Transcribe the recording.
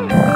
Woo!